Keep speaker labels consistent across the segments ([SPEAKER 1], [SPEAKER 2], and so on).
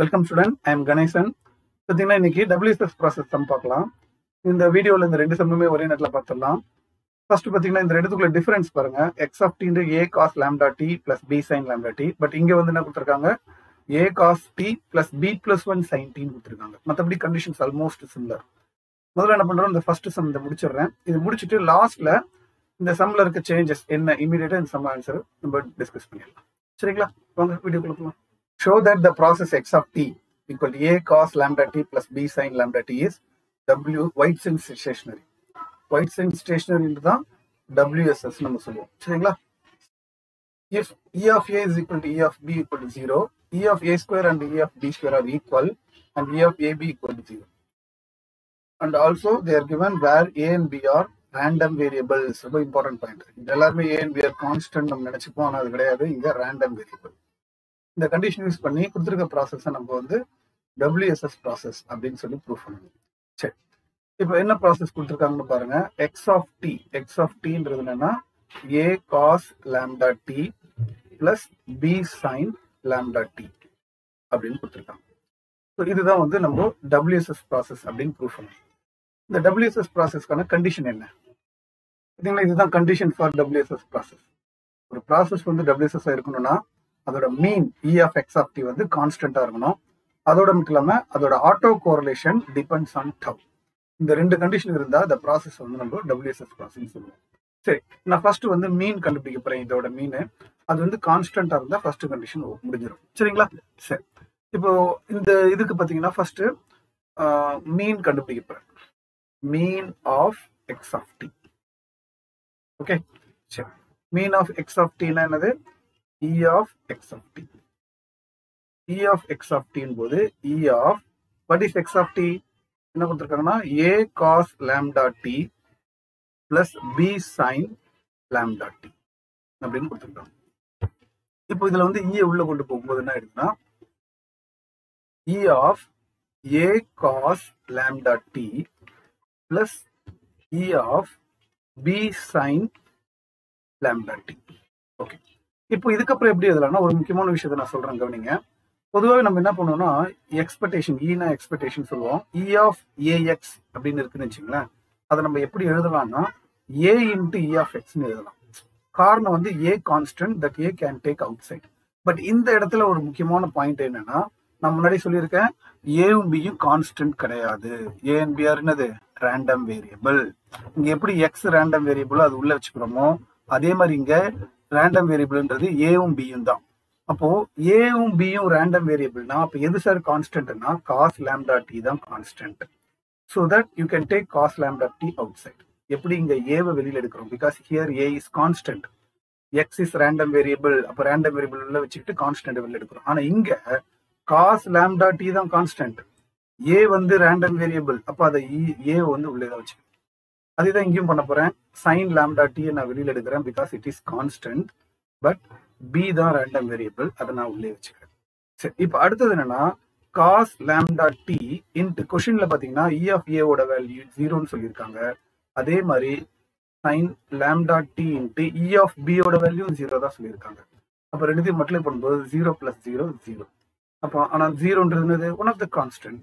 [SPEAKER 1] Welcome student I am Ganesan பார்த்தீங்கன்னா இன்னைக்கு WSS process some பார்க்கலாம். இந்த வீடியோவில் இந்த ரெண்டு சம்முமே ஒரே நேரத்தில் பார்த்துடலாம். ஃபர்ஸ்ட் பார்த்தீங்கன்னா இந்த ரெண்டுத்துக்குள்ள டிஃபரன்ஸ் பாருங்க. X of T A cos lambda T plus B sine lambda T but இங்கே வந்து என்ன கொடுத்துருக்காங்க? A cos T plus B plus one sine டின்னு கொடுத்துருக்காங்க. மற்றபடி கண்டிஷன்ஸ் ஆல்மோஸ்ட் சிம்லர் முதல்ல என்ன பண்ணுறோம் இந்த ஃபர்ஸ்ட் சம் இந்த முடிச்சிடுறேன். இது முடிச்சுட்டு லாஸ்ட்ல இந்த சம்ல இருக்க சேஞ்சஸ் என்ன? இமீடியட்டா இந்த சம் ஆன்சர் நம்ம டிஸ்கஸ் பண்ணிடலாம். சரிங்களா? வாங்க வீடியோக்குள்ள போகலாம் show that the process x of t equal to a cos lambda t plus b sin lambda t is w white sense stationary white sense stationary தான் WSS நம்ம சொல்லுவோம் சரிங்களா if e of a is equal to e of b equal to 0 e of a square and e of b square are equal and e of ab equal to 0 and also they are given where a and b are random variables ரொம்ப important point இது எல்லாருமே ஏன் and b are நம்ம நினைச்சுப்போம் ஆனால் அது கிடையாது இங்க random variable இந்த கண்டிஷன் யூஸ் பண்ணி கொடுத்துருக்க ப்ராசஸை நம்ம வந்து டபிள்யூஎஸ்எஸ் ப்ராசஸ் அப்படின்னு சொல்லி ப்ரூவ் பண்ணணும். சரி. இப்போ என்ன ப்ராசஸ் கொடுத்துருக்காங்கன்னு பாருங்க. X of T X of டின்றது என்னன்னா A cos lambda T plus B sine lambda T அப்படின்னு கொடுத்துருக்காங்க. ஸோ இதுதான் வந்து நம்ம டபிள்யூஎஸ்எஸ் ப்ராசஸ் அப்படின்னு ப்ரூவ் பண்ணணும். இந்த டபிள்யூஎஸ்எஸ் ப்ராசஸ்க்கான கண்டிஷன் என்ன? பார்த்தீங்களா இதுதான் கண்டிஷன் ஃபார் டபிள்யூஎஸ்எஸ் ப்ராசஸ் ஒரு ப்ராசஸ் வந்து டபிள்யூஎஸ்எஸ் இருக்கணும்னா அதோட mean E of X of T வந்து கான்ஸ்டன்டா இருக்கணும். அதோட மட்டும் இல்லாம அதோட auto correlation depends on tau இந்த ரெண்டு கண்டிஷன் இருந்தா அந்த ப்ராசஸ் வந்து நம்ம டபிள்யூஎஸ்எஸ் ப்ராசஸ் சொல்லுவோம். சரி நான் ஃபர்ஸ்ட் வந்து மீன் கண்டுபிடிக்க போறேன் இதோட மீன் அது வந்து கான்ஸ்டன்டா இருந்தா ஃபர்ஸ்ட் கண்டிஷன் முடிஞ்சிடும் சரிங்களா? சரி. இப்போ இந்த இதுக்கு பாத்தீங்கன்னா ஃபர்ஸ்ட் மீன் கண்டுபிடிக்க போறேன். Mean of X of T okay சரி. மீன் ஆஃப் எக்ஸ் ஆஃப் டினா என்னது? E of x of t. e of x of t போது e of what is x of t என்ன கொடுத்துருக்காங்கன்னா a cos lambda t plus b sin lambda t அப்படின்னு கொடுத்துருக்காங்க இப்போ இதுல வந்து e உள்ள கொண்டு போகும்போது என்ன ஆயிடுதுன்னா e of a cos lambda t plus e of b sin lambda t okay இப்போ இதுக்கப்புறம் எப்படி எழுதலாம்னா ஒரு முக்கியமான விஷயத்த நான் சொல்றேன் கவனிங்க. பொதுவாக நம்ம என்ன பண்ணுவோம்னா எக்ஸ்பெக்டேஷன் ஈனா எக்ஸ்பெக்டேஷன் சொல்லுவோம். இ ஆஃப் ஏஎக்ஸ் அப்படின்னு இருக்குன்னு வச்சுங்களேன் அதை நம்ம எப்படி எழுதலாம்னா ஏ இன்ட்டு இ ஆஃப் எக்ஸ்னு எழுதலாம். காரணம் வந்து A constant that A can take outside but இந்த இடத்துல ஒரு முக்கியமான பாயிண்ட் என்னன்னா நான் முன்னாடி சொல்லியிருக்கேன் ஏவும் பியும் கான்ஸ்டன்ட் கிடையாது. ஏ பி என்னது? ரேண்டம் வேரியபிள் இங்க எப்படி எக்ஸ் ரேண்டம் வேரியபிளோ அது உள்ள வச்சுக்கிறோமோ அதே மாதிரி இங்க ரேண்டம் வேரியபிள்ன்றது ஏவும் பியும் தான். அப்போ ஏவும் பியும் ரேண்டம் வேரியபிள்னா அப்போ எது சார் கான்ஸ்டன்ட்னா காஸ் லேம்டா டி தான் constant so that you can take cos lambda T outside எப்படி இங்க ஏவை வெளியில எடுக்கிறோம்? Because here A is constant X is random variable அப்போ ரேண்டம் வேரியபிள் உள்ள வச்சுக்கிட்டு கான்ஸ்டன்ட் வெளியில் எடுக்கிறோம். ஆனா இங்க காஸ் லேம்டா டி தான் கான்ஸ்டன்ட் ஏ வந்து ரேண்டம் வேரியபிள் அப்போ அதை e, ஏ வந்து உள்ளே தான் வச்சுக்கணும் அதுதான் இங்கேயும் பண்ண போறேன். சைன் லேம்டா டி நான் வெளியில எடுக்கிறேன் because it is constant but B தான் ரேண்டம் வேரியபிள் அதை நான் உள்ளே வச்சுக்கிறேன். சரி இப்போ அடுத்தது என்னன்னா காஸ் லேம்டா டி இன்ட்டு கொஷின்ல பாத்தீங்கன்னா இ ஆஃப் ஏவோட வேல்யூ ஜீரோன்னு சொல்லியிருக்காங்க. அதே மாதிரி sine lambda T into E of பியோட வேல்யூ ஜீரோ தான் சொல்லியிருக்காங்க. அப்போ ரெண்டுத்தையும் மட்டும் பண்ணும்போது ஜீரோ பிளஸ் ஜீரோ ஜீரோ அப்போ ஆனால் ஜீரோன்றது ஒன் ஆஃப் த கான்ஸ்டன்ட்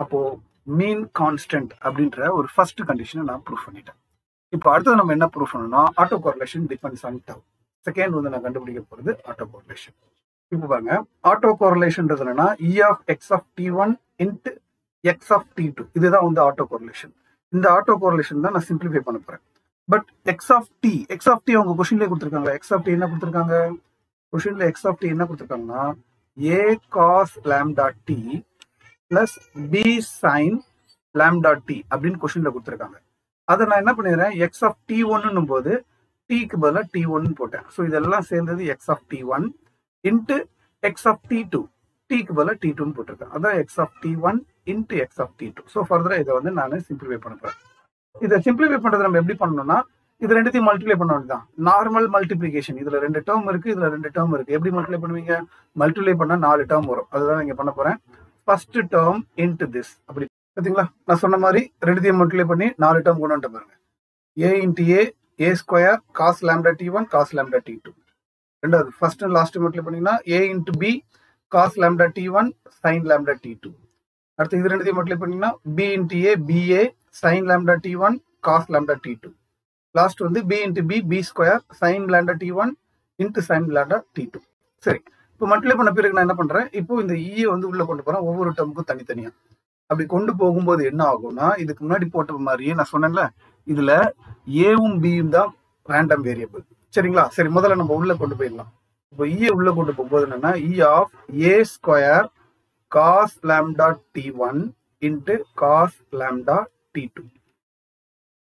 [SPEAKER 1] அப்போ மீன் கான்ஸ்டன்ட் அப்படின்ற ஒரு ஃபர்ஸ்ட் கண்டிஷனை நான் ப்ரூவ் பண்ணிட்டேன். இப்போ அடுத்தது நம்ம என்ன ப்ரூவ் பண்ணணும்னா auto correlation depends on tau second வந்து நான் கண்டுபிடிக்க போகிறது ஆட்டோ கோரிலேஷன் இப்போ பாருங்க ஆட்டோ கோரிலேஷன்ன்றது என்னன்னா E of X of T one into X of T two இதுதான் வந்து ஆட்டோ கோரிலேஷன் இந்த ஆட்டோ கோரிலேஷன் தான் நான் சிம்பிளிஃபை பண்ண போறேன். But X of T X of T அவங்க கொஷின்லேயே கொடுத்துருக்காங்க. எக்ஸ் ஆஃப் டி என்ன கொடுத்துருக்காங்க? கொஷின்ல எக்ஸ் ஆஃப் டி என்ன கொடுத்துருக்காங்கன்னா A cos lambda T plus B sine lambda T அப்படின்னு கொஸ்டின்ல கொடுத்துருக்காங்க. அதை நான் என்ன பண்ணிடுறேன்? எக்ஸ் ஆஃப் டி ஒன்னும் போது டிக்கு பதிலாக டி ஒன்னு போட்டேன். ஸோ இதெல்லாம் சேர்ந்தது X of T one into X of T two டிக்கு பதிலாக டி டூன்னு போட்டிருக்கேன். அதான் X of T one into X of T two so ஃபர்தராக இதை வந்து நான் சிம்பிளிஃபை பண்ண போறேன். இதை சிம்பிளிஃபை பண்ணுறது நம்ம எப்படி பண்ணணும்னா இது ரெண்டுத்தையும் மல்டிப்ளை பண்ண வேண்டியதான் நார்மல் மல்டிபிளிகேஷன் இதுல ரெண்டு டேர்ம் இருக்கு இதுல ரெண்டு டேர்ம் இருக்கு. எப்படி மல்டிப்ளை பண்ணுவீங்க? மல்டிப்ளை பண்ணா நாலு டேர்ம் வரும். அதுதான் நீங்க பண்ண போறேன். ஃபர்ஸ்ட் டேர்ம் இன்டு திஸ் அப்படி பார்த்தீங்களா நான் சொன்ன மாதிரி ரெண்டுத்தையும் மல்டிப்ளை பண்ணி நாலு டேர்ம் கொண்டு வந்துட்டு பாருங்க. A into A A square cos lambda T one cos lambda T two ரெண்டாவது ஃபர்ஸ்ட் அண்ட் லாஸ்ட் மல்டிப்ளை பண்ணீங்கன்னா A into B cos lambda T one sine lambda T two அடுத்து இது ரெண்டுத்தையும் மல்டிப்ளை பண்ணீங்கன்னா B into A BA sine lambda T one cos lambda T two last வந்து B into B B square sine lambda T one into sine lambda T two சரி. இப்போ multiply பண்ண பிறகு நான் என்ன பண்றேன்? இப்போ இந்த e ஈயை வந்து உள்ள கொண்டு போறேன். ஒவ்வொரு டேர்முக்கும் தனித்தனியா. அப்படி கொண்டு போகும்போது என்ன ஆகும்னா இதுக்கு முன்னாடி போட்ட மாதிரியே நான் சொன்னேன்ல இதுல ஏவும் பியும் தான் ரேண்டம் வேரியபிள் சரிங்களா? சரி முதல்ல நம்ம உள்ள கொண்டு போயிடலாம். இப்போ ஈயை e உள்ள கொண்டு போகும்போது என்னன்னா E of A square cos lambda T one into cos lambda T two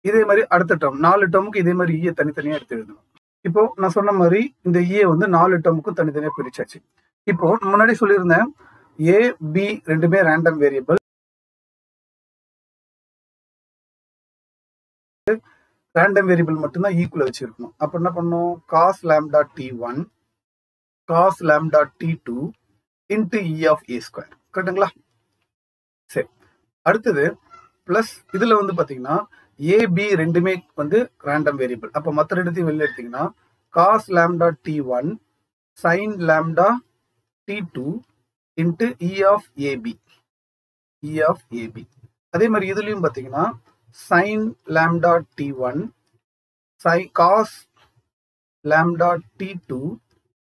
[SPEAKER 1] இதே மாதிரி அடுத்த டேர்ம் நாலு டேர்முக்கு இதே மாதிரி e ஈயை தனித்தனியா எடுத்து எழுதணும். இப்போ நான் சொன்ன மாதிரி இந்த e ஈயை வந்து நாலு டேர்முக்கும் தனித்தனியாக பிரிச்சாச்சு. இப்போ முன்னாடி சொல்லியிருந்தேன் ஏ பி ரெண்டுமே ரேண்டம் வேரியபிள் ரேண்டம் வேரியபிள் மட்டும்தான் e ஈக்குவல் வச்சிருக்கணும். அப்போ என்ன பண்ணும் cos lambda T one cos lambda T two into E of A square கரெக்டுங்களா சரி. அடுத்தது பிளஸ் இதுல வந்து பாத்தீங்கன்னா ஏ பி ரெண்டுமே வந்து ரேண்டம் வேரியபிள் அப்ப மற்ற ரெண்டுத்தையும் வெளில எடுத்தீங்கன்னா cos lambda T one sine lambda T two into E of AB E of AB அதே மாதிரி இதுலயும் பாத்தீங்கன்னா sine lambda T one sine cos lambda T two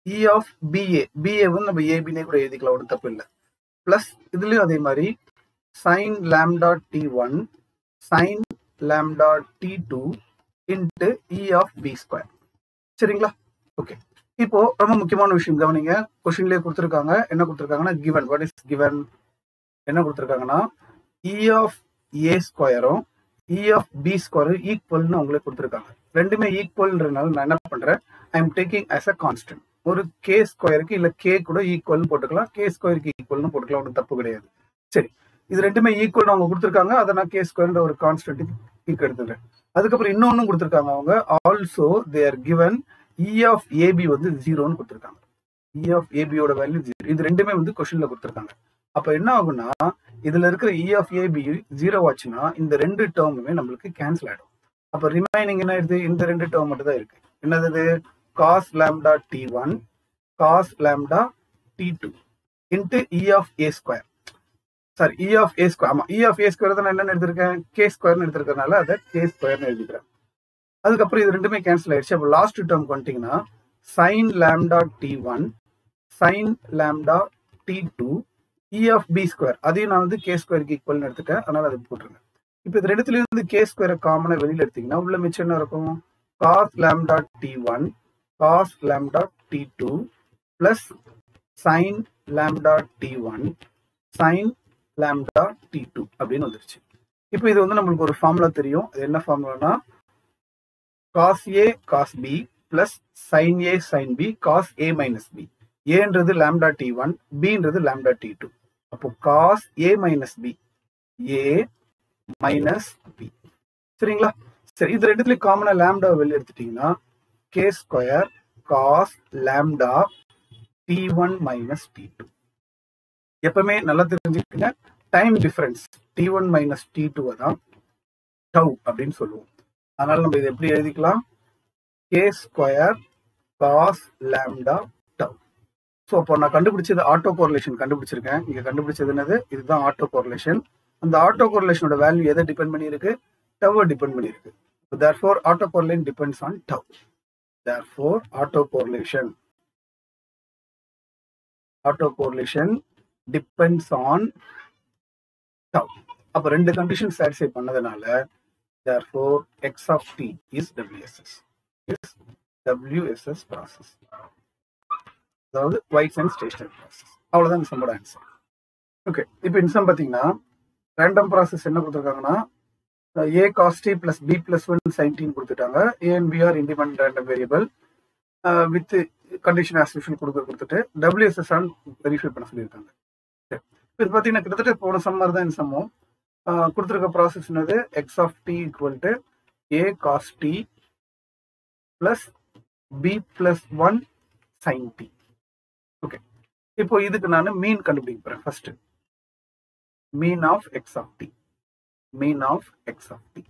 [SPEAKER 1] E of BA BA வந்து நம்ம ஏபினே கூட எழுதிக்கலாம் ஒன்றும் தப்பு இல்லை. ப்ளஸ் இதுலயும் அதே மாதிரி sine lambda T one sine lambda T two into E of B square சரிங்களா? ஓகே இப்போ ரொம்ப முக்கியமான விஷயம் கவனிங்க. கொஸ்டின்லேயே கொடுத்துருக்காங்க. என்ன கொடுத்துருக்காங்கன்னா கிவன் வாட் இஸ் கிவன் என்ன கொடுத்துருக்காங்கன்னா இ e ஆஃப் ஏ ஸ்கொயரும் இ e ஆஃப் பி ஸ்கொயரும் ஈக்குவல்னு அவங்களே கொடுத்துருக்காங்க. ரெண்டுமே ஈக்குவல்ன்றனால நான் என்ன பண்றேன்? I am taking as a constant ஒரு கே ஸ்கொயருக்கு இல்லை கே கூட ஈக்குவல்னு போட்டுக்கலாம். கே ஸ்கொயருக்கு ஈக்குவல்னு போட்டுக்கலாம். ஒன்றும் தப்பு கிடையாது. சரி. இது ரெண்டுமே ஈக்குவல் அவங்க கொடுத்துருக்காங்க. அதை நான் கே ஸ்கொயர்ன்ற ஒரு கான்ஸ்டன்ட் ஈக்கு எடுத்துக்கிறேன். அதுக்கப்புறம் இன்னொன்னும் கொடுத்துருக்காங்க அவங்க. Also there given E of AB வந்து ஜீரோன்னு கொடுத்துருக்காங்க. இ e ஆஃப் ஏபியோட வேல்யூ ஜீரோ இது ரெண்டுமே வந்து கொஸ்டின்ல கொடுத்துருக்காங்க. அப்ப என்ன ஆகும்னா இதுல இருக்கிற இ ஆஃப் ஏபி ஜீரோ ஆச்சுன்னா இந்த ரெண்டு டேர்முமே நம்மளுக்கு கேன்சல் ஆயிடும். அப்ப ரிமைனிங் என்ன ஆயிடுது? இந்த ரெண்டு டேர்ம் மட்டும் தான் இருக்கு. என்னது cos lambda T one cos lambda T two into E of A square sorry E of A square ஆமா இ ஆஃப் ஏ ஸ்கொயர் தான் நான் என்ன எடுத்திருக்கேன்? கே ஸ்கொயர்னு எடுத்திருக்கறனால அதை கே ஸ்கொயர்னு எழுதிக்கிறேன். அதுக்கப்புறம் இது ரெண்டுமே கேன்சல் ஆயிடுச்சு. அப்போ லாஸ்ட் டேர்ம் வந்துட்டீங்கன்னா sine lambda T one sine lambda T two E of B square அதையும் நான் வந்து கே ஸ்கொயருக்கு ஈக்குவல்னு எடுத்துட்டேன். அதனால அதை போட்டுருங்க. இப்போ இது ரெண்டுத்துல வந்து கே ஸ்கொயரை காமனாக வெளியில எடுத்தீங்கன்னா உள்ள மிச்சம் என்ன இருக்கும்? Cos lambda T one cos lambda T two plus sine lambda T one sine lambda T two அப்படின்னு வந்துருச்சு. இப்போ இது வந்து நம்மளுக்கு ஒரு ஃபார்முலா தெரியும். அது என்ன ஃபார்முலானா cos A cos B plus sine A sine B cos A minus B ஏன்றது லேம்டா டி ஒன் பின்றது லேம்டா டி டூ அப்போ cos A minus B A minus B சரிங்களா? சரி இது ரெண்டுத்துலயும் காமனா லேம்டா வெளியே எடுத்துட்டீங்கன்னா K square cos lambda T one minus T two எப்பவுமே நல்லா தெரிஞ்சுக்கிட்டீங்க time difference T one minus T two தான் டவ் அப்படின்னு சொல்லுவோம். அதனால நம்ம இதை எப்படி எழுதிக்கலாம்? K square cos lambda tau so அப்போ நான் கண்டுபிடிச்சது ஆட்டோ கோரிலேஷன் கண்டுபிடிச்சிருக்கேன். இங்கே கண்டுபிடிச்சது என்னது? இதுதான் ஆட்டோ கோரிலேஷன் அந்த ஆட்டோ கோரிலேஷனோட வேல்யூ எதை டிபெண்ட் பண்ணியிருக்கு? டவ்வை டிபெண்ட் பண்ணியிருக்கு. Therefore auto correlation depends on tau. Therefore auto correlation. Auto correlation depends on அப்ப ரெண்டு கண்டிஷன் சாட்டிஸ்ஃபை பண்ணதுனால therefore x of t is WSS is WSS process. அதாவது white and stationary process. அவ்வளவுதான் இந்த சம்மோட ஆன்சர் ஓகே இப்போ இன்சம் பார்த்தீங்கன்னா random process என்ன கொடுத்துருக்காங்கன்னா A cos T plus B plus one sine T கொடுத்துட்டாங்க. A and B are independent random variable with condition ஆஸ்டியூஷன் கொடுக்க கொடுத்துட்டு டபிள்யூஎஸ்எஸ் ஆன் வெரிஃபை பண்ண சொல்லியிருக்காங்க. இது பார்த்தீங்கன்னா கிட்டத்தட்ட போன சம்மர் தான் இந்த சம்மம் கொடுத்துருக்க ப்ராசஸ் என்னது? X of T equal to A cos T plus B plus one sine T okay இப்போ இதுக்கு நான் மீன் கண்டுபிடிக்க போறேன். First mean of X of T mean of X of T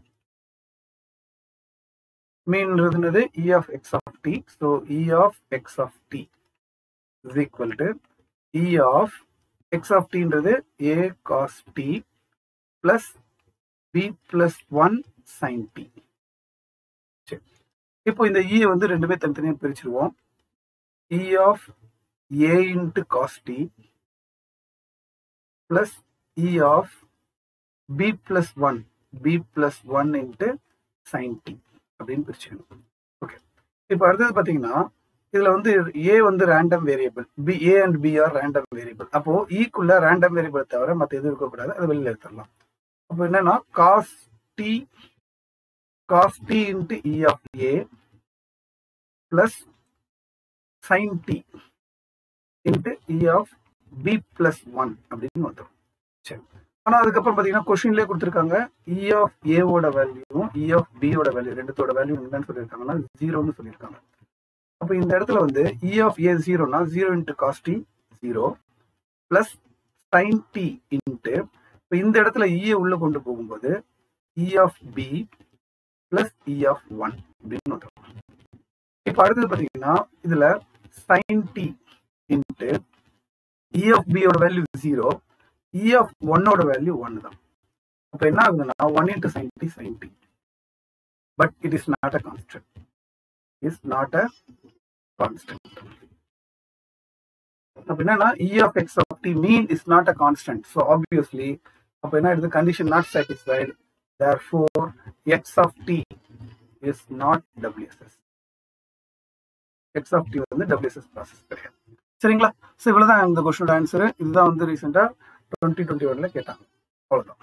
[SPEAKER 1] மீன்றது E of X of T so E of X of T is equal to E of X of டீன்றது A cos T plus B plus one sine T சரி. இப்போ இந்த e இ வந்து ரெண்டுமே தனித்தனியாக பிரிச்சிருவோம். E of A into cos T plus E of B plus one B plus one into sine T அப்படின்னு பிரிச்சுக்கணும். Okay இப்போ அடுத்தது பார்த்தீங்கன்னா இதில் வந்து ஏ வந்து random variable B A and B are random variable அப்போ ஈக்குள்ள ரேண்டம் வேரியபிள் தவிர மற்ற எதுவும் இருக்கக்கூடாது அதை வெளியில் எடுத்துடலாம். அப்போ என்னன்னா cos T cos T into E of A plus sine T into E of B plus one அப்படின்னு வந்துடும் சரி. ஆனால் அதுக்கப்புறம் பார்த்தீங்கன்னா கொஷின்லேயே கொடுத்துருக்காங்க. இ e ஆஃப் ஏவோட வேல்யூவும் இ e ஆஃப் பியோட வேல்யூ ரெண்டுத்தோட வேல்யூ என்னன்னு சொல்லியிருக்காங்கன்னா ஜீரோன்னு சொல்லியிருக்காங்க. அப்போ இந்த இடத்துல வந்து E of A ஜீரோனா zero into cos T zero plus sine T into இப்போ இந்த இடத்துல e இஏ உள்ள கொண்டு போகும்போது E of B plus E of one அப்படின்னு வந்துடும் இப்போ அடுத்தது பார்த்தீங்கன்னா இதில் sine T into E of பியோட வேல்யூ ஜீரோ இ ஆஃப் ஒன்னோட வேல்யூ ஒன்று தான். அப்போ என்ன ஆகுதுன்னா one into sine T sine T but it is not a constant is not a constant அப்ப என்னன்னா E of X of T mean is not a constant so obviously அப்ப என்ன ஆயிடுது? Condition not satisfied therefore X of T is not WSS X of T வந்து WSS process கிடையாது. சரிங்களா? So இவ்வளோதான் இந்த கொஸ்டினோட ஆன்சரு இதுதான் வந்து ரீசெண்டாக டுவெண்ட்டி டுவெண்ட்டி ஒன்ல கேட்டாங்க. அவ்வளோதான்